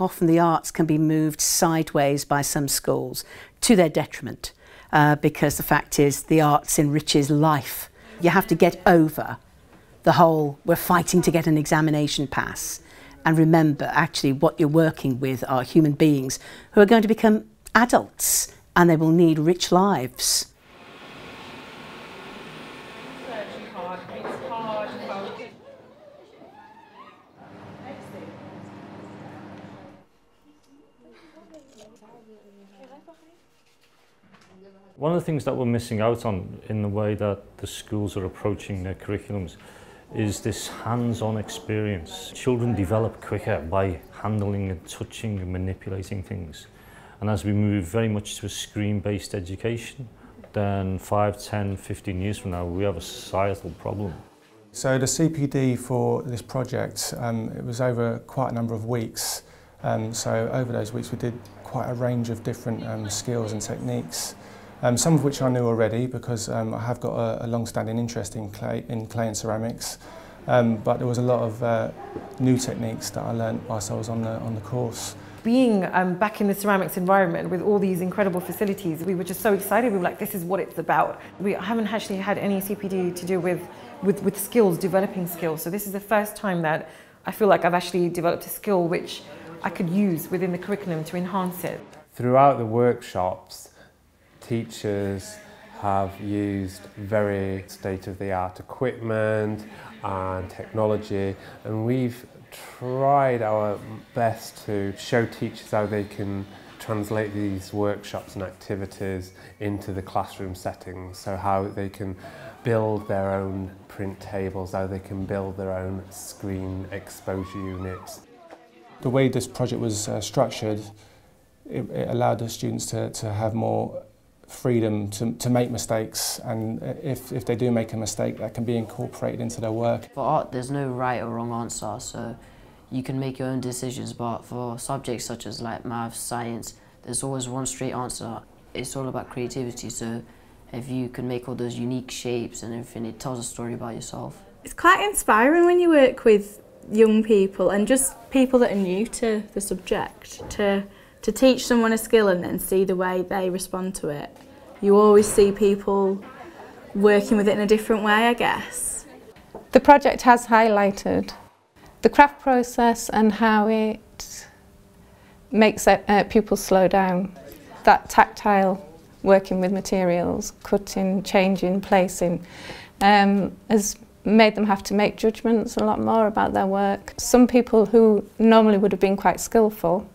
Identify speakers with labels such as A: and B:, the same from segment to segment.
A: Often the arts can be moved sideways by some schools to their detriment uh, because the fact is the arts enriches life. You have to get over the whole we're fighting to get an examination pass and remember actually what you're working with are human beings who are going to become adults and they will need rich lives.
B: One of the things that we're missing out on in the way that the schools are approaching their curriculums is this hands-on experience. Children develop quicker by handling and touching and manipulating things. And as we move very much to a screen-based education, then 5, 10, 15 years from now, we have a societal problem.
C: So the CPD for this project, um, it was over quite a number of weeks. Um, so over those weeks, we did quite a range of different um, skills and techniques. Um, some of which I knew already because um, I have got a, a long-standing interest in clay, in clay and ceramics. Um, but there was a lot of uh, new techniques that I learned whilst I was on the, on the course.
D: Being um, back in the ceramics environment with all these incredible facilities, we were just so excited. We were like, this is what it's about. We haven't actually had any CPD to do with, with, with skills, developing skills. So this is the first time that I feel like I've actually developed a skill which I could use within the curriculum to enhance it.
E: Throughout the workshops, teachers have used very state-of-the-art equipment and technology and we've tried our best to show teachers how they can translate these workshops and activities into the classroom settings. So how they can build their own print tables how they can build their own screen exposure units.
C: The way this project was uh, structured it, it allowed the students to, to have more freedom to, to make mistakes and uh, if, if they do make a mistake that can be incorporated into their work.
F: For art there's no right or wrong answer so you can make your own decisions but for subjects such as like maths, science there's always one straight answer. It's all about creativity so if you can make all those unique shapes and everything it tells a story about yourself.
G: It's quite inspiring when you work with young people and just people that are new to the subject to to teach someone a skill and then see the way they respond to it. You always see people working with it in a different way, I guess.
H: The project has highlighted the craft process and how it makes uh, pupils slow down. That tactile working with materials, cutting, changing, placing, um, has made them have to make judgments a lot more about their work. Some people who normally would have been quite skillful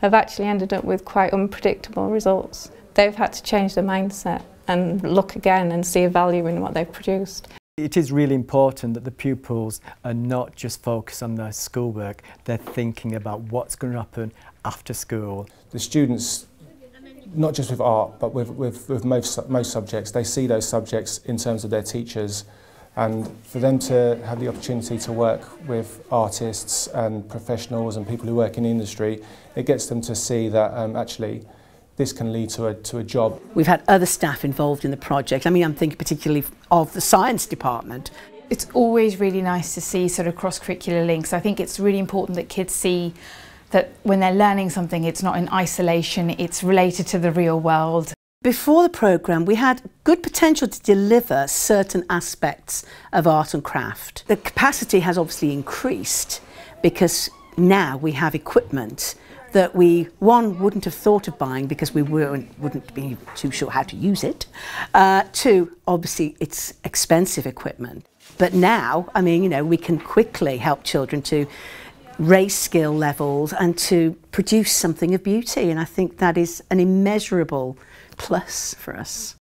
H: have actually ended up with quite unpredictable results. They've had to change their mindset and look again and see a value in what they've produced.
I: It is really important that the pupils are not just focused on their schoolwork, they're thinking about what's going to happen after school.
C: The students, not just with art, but with, with, with most, most subjects, they see those subjects in terms of their teachers and for them to have the opportunity to work with artists and professionals and people who work in the industry, it gets them to see that um, actually this can lead to a, to a job.
A: We've had other staff involved in the project. I mean, I'm thinking particularly of the science department.
J: It's always really nice to see sort of cross-curricular links. I think it's really important that kids see that when they're learning something, it's not in isolation, it's related to the real world.
A: Before the programme, we had good potential to deliver certain aspects of art and craft. The capacity has obviously increased because now we have equipment that we, one, wouldn't have thought of buying because we weren't, wouldn't be too sure how to use it. Uh, two, obviously, it's expensive equipment. But now, I mean, you know, we can quickly help children to raise skill levels and to produce something of beauty. And I think that is an immeasurable plus for us.